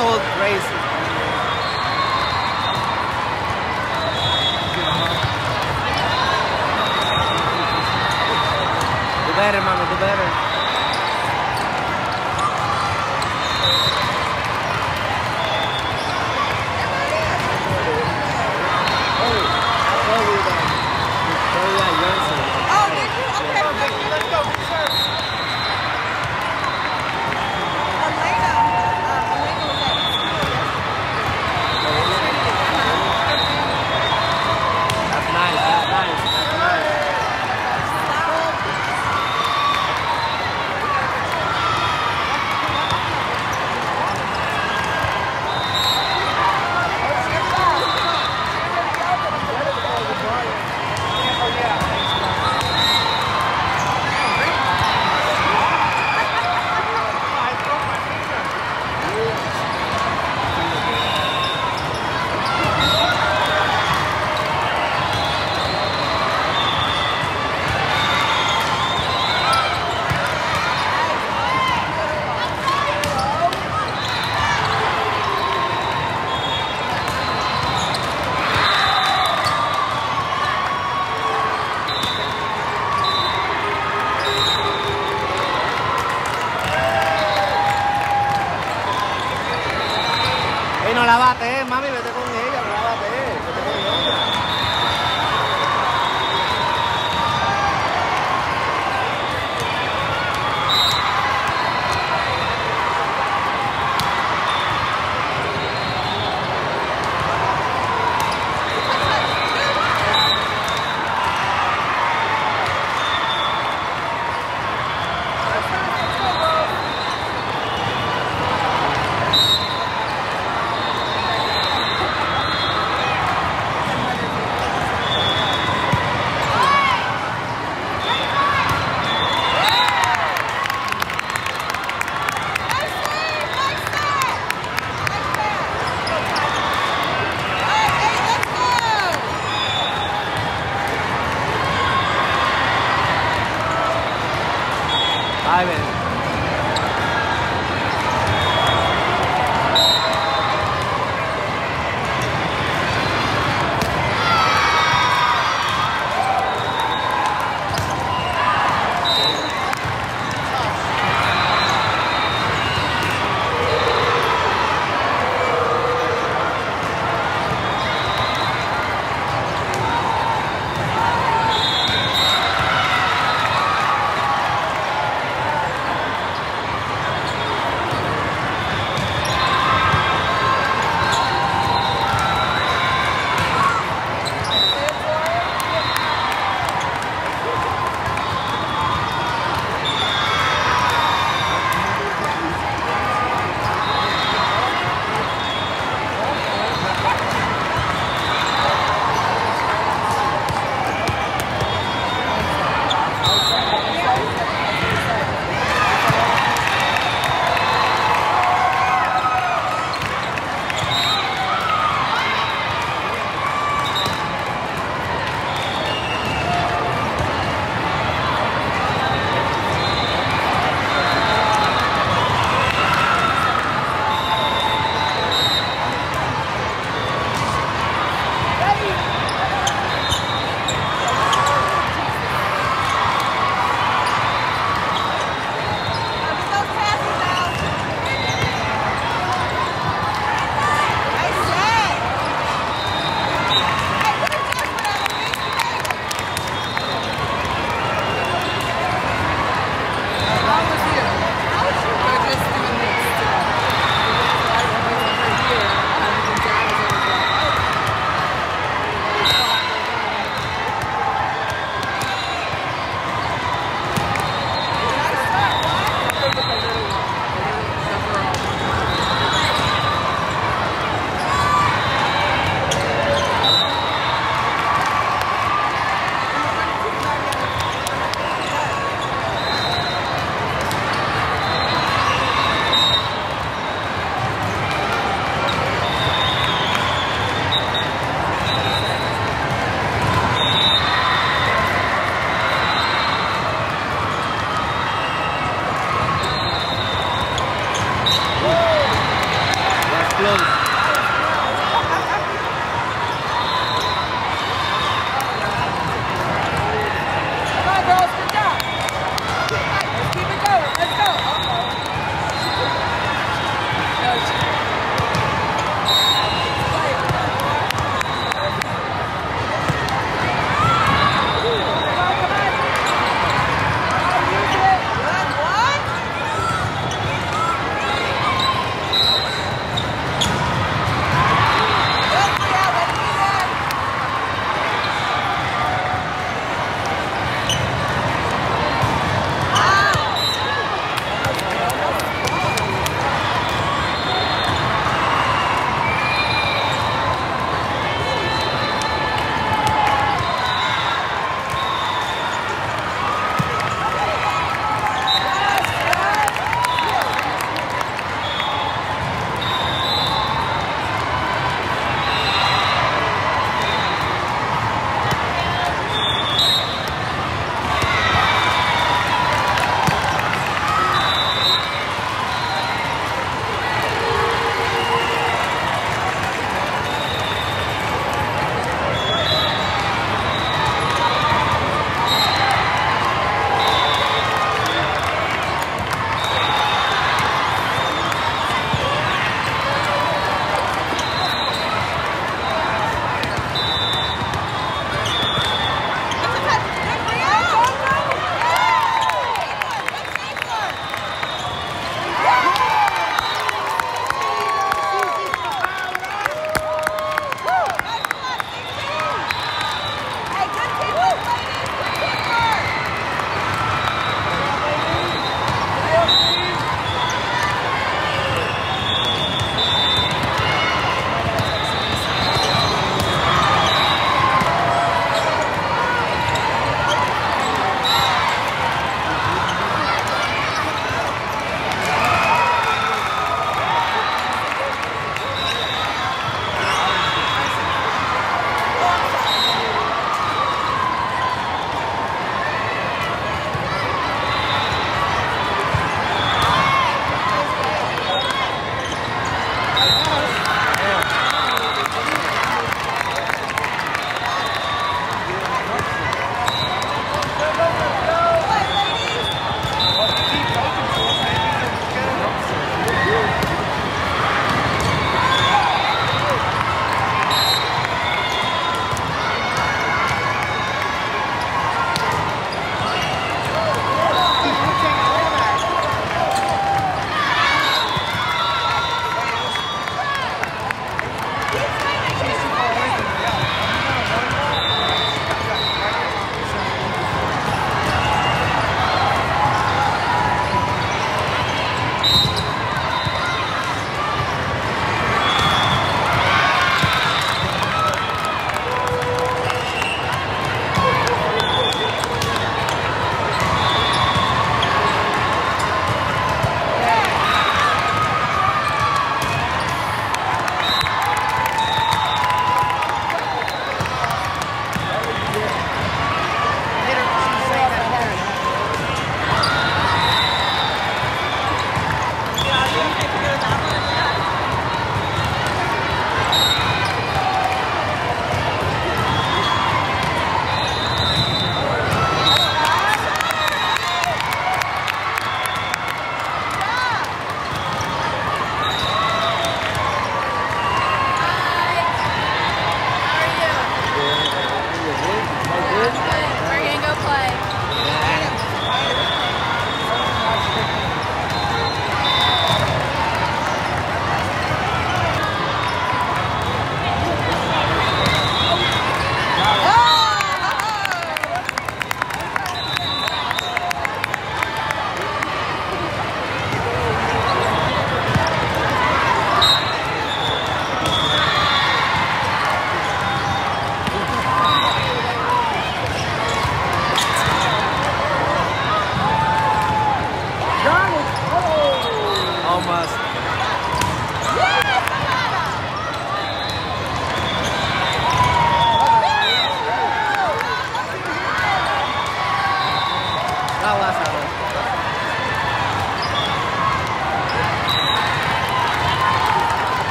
All crazy. Do better, mami, do better. I'm in.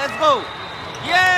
Let's go. Yeah.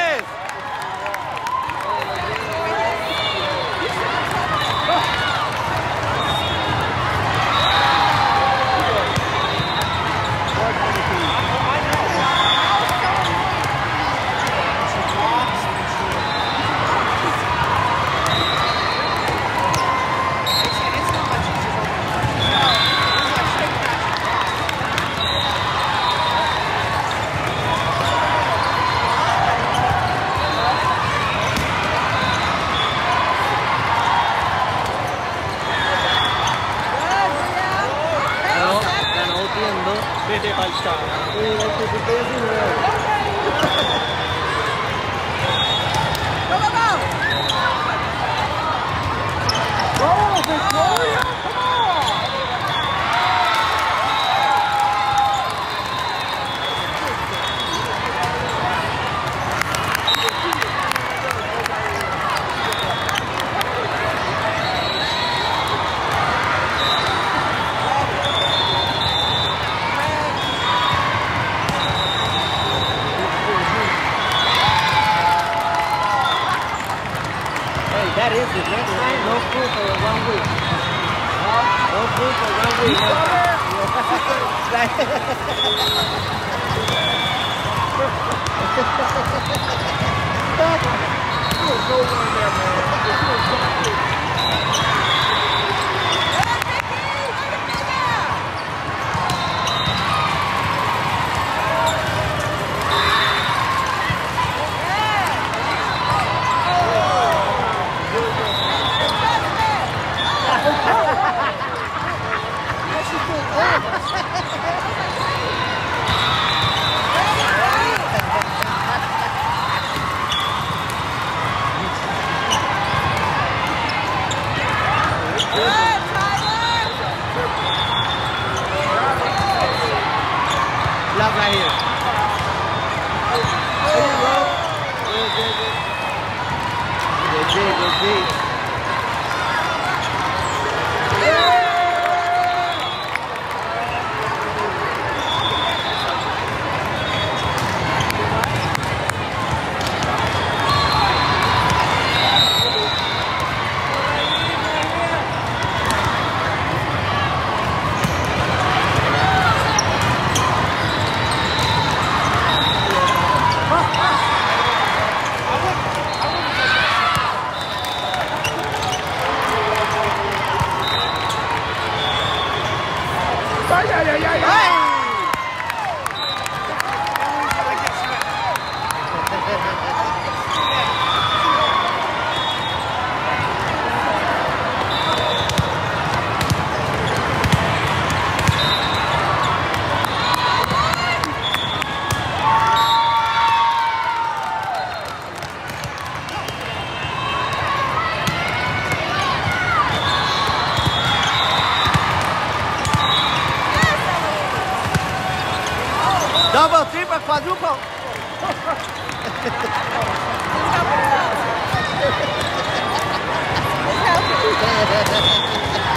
Gostei, gostei. dá assim para fazer o pau.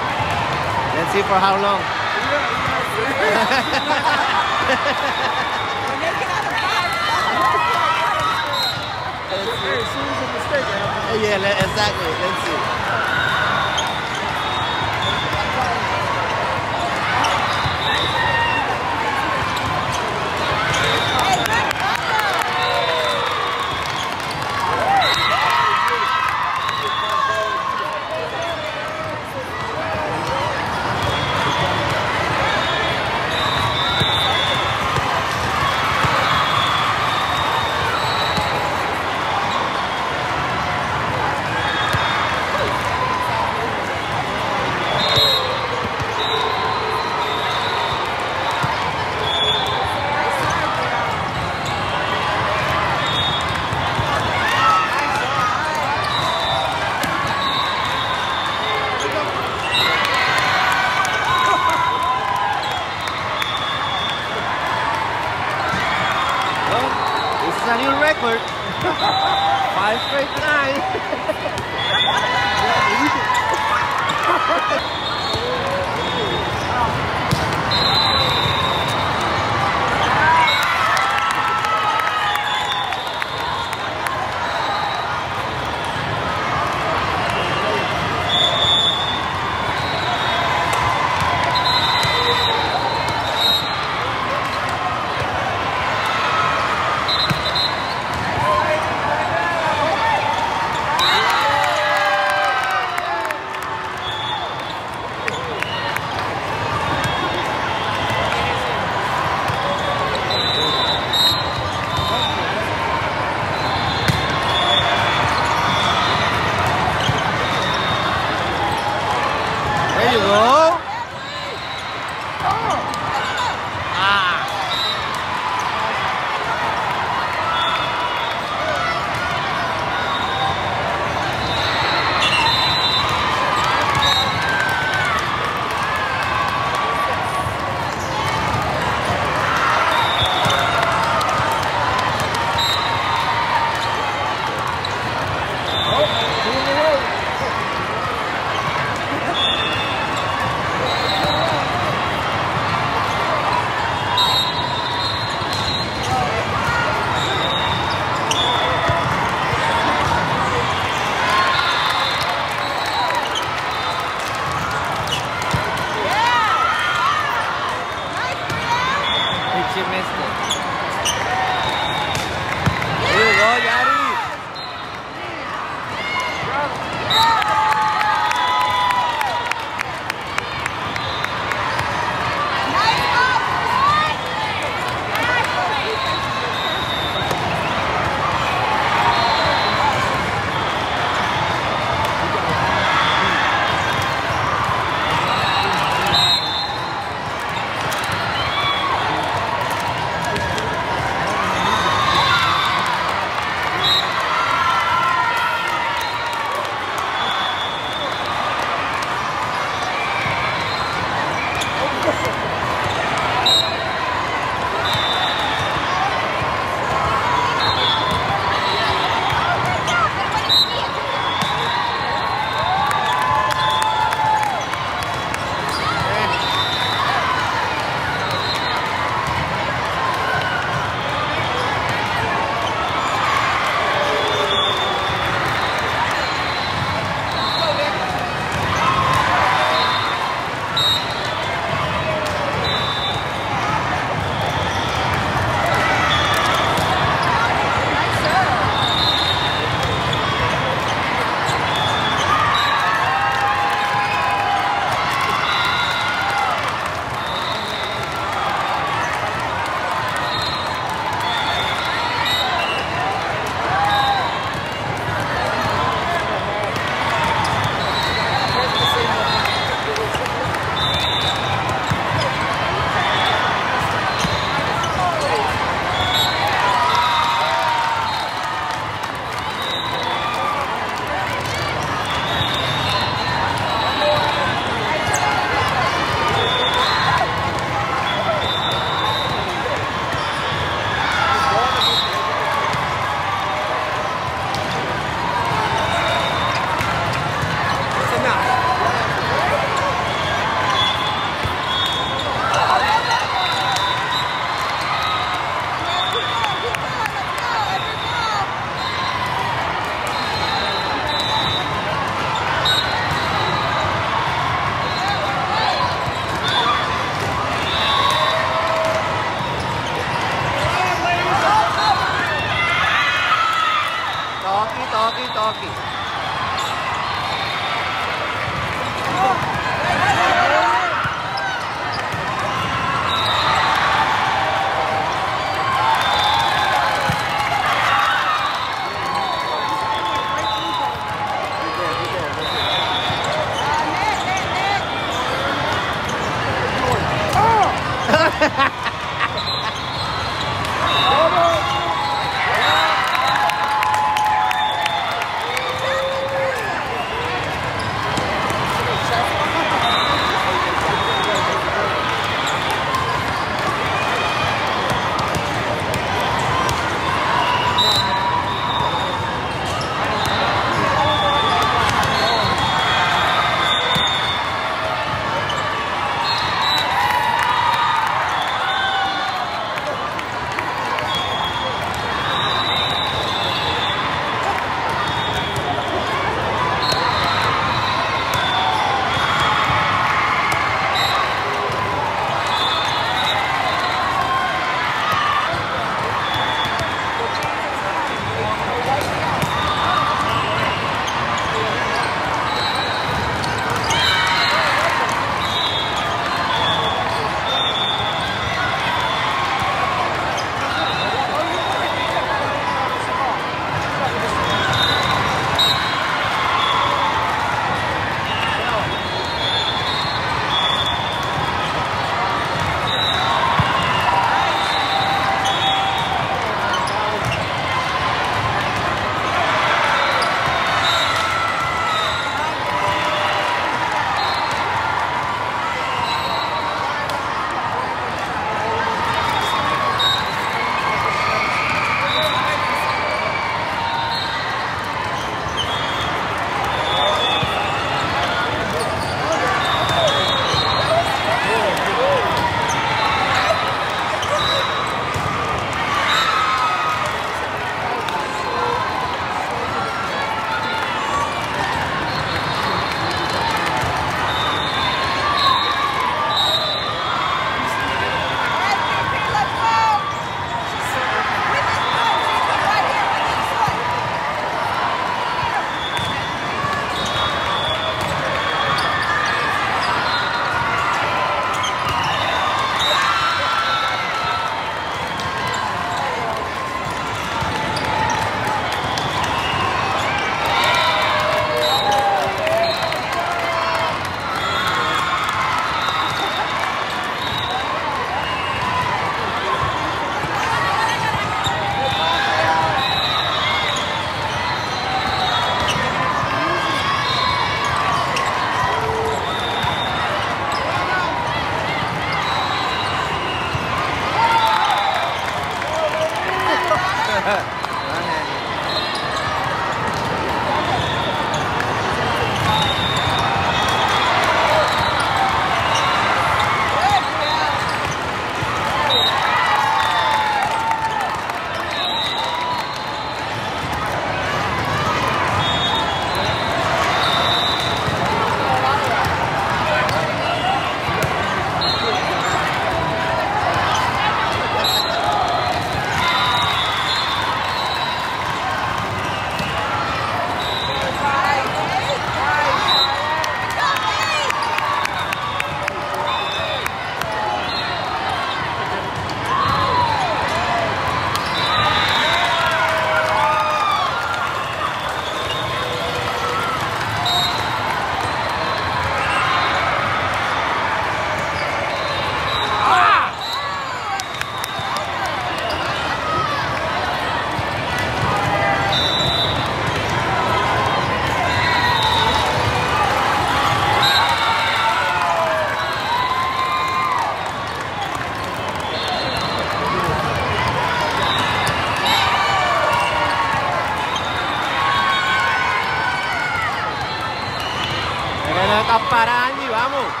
Caparani, vamos.